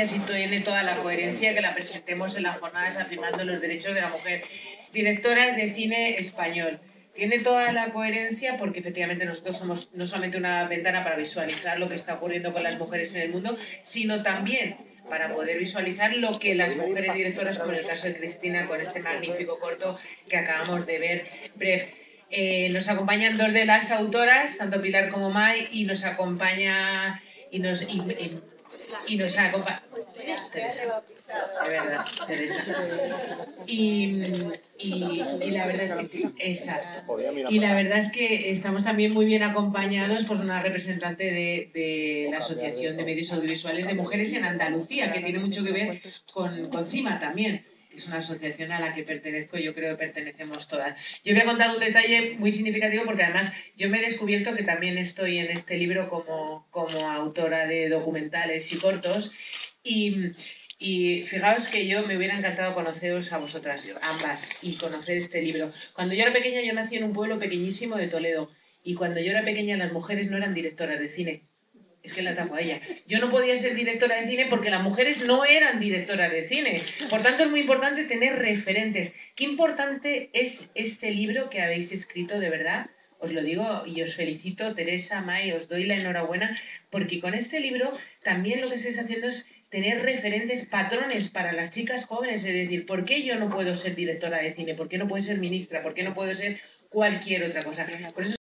así tiene toda la coherencia que la presentemos en las jornadas afirmando los derechos de la mujer. Directoras de cine español. Tiene toda la coherencia porque efectivamente nosotros somos no solamente una ventana para visualizar lo que está ocurriendo con las mujeres en el mundo, sino también para poder visualizar lo que las mujeres directoras, como en el caso de Cristina, con este magnífico corto que acabamos de ver, breve. Eh, nos acompañan dos de las autoras, tanto Pilar como Mai, y nos acompaña y nos nos acompaña. Teresa. De verdad, Teresa. Y, y, y, la verdad es que. Exacto. Y la verdad es que estamos también muy bien acompañados por una representante de, de la Asociación de Medios Audiovisuales de Mujeres en Andalucía, que tiene mucho que ver con, con CIMA también es una asociación a la que pertenezco, yo creo que pertenecemos todas. Yo voy a contar un detalle muy significativo porque además yo me he descubierto que también estoy en este libro como, como autora de documentales y cortos y, y fijaos que yo me hubiera encantado conoceros a vosotras, ambas, y conocer este libro. Cuando yo era pequeña, yo nací en un pueblo pequeñísimo de Toledo y cuando yo era pequeña las mujeres no eran directoras de cine es que la tapo a ella. Yo no podía ser directora de cine porque las mujeres no eran directoras de cine. Por tanto, es muy importante tener referentes. Qué importante es este libro que habéis escrito, de verdad. Os lo digo y os felicito, Teresa, May, os doy la enhorabuena, porque con este libro también lo que estáis haciendo es tener referentes, patrones para las chicas jóvenes, es decir, ¿por qué yo no puedo ser directora de cine? ¿Por qué no puedo ser ministra? ¿Por qué no puedo ser cualquier otra cosa? Por eso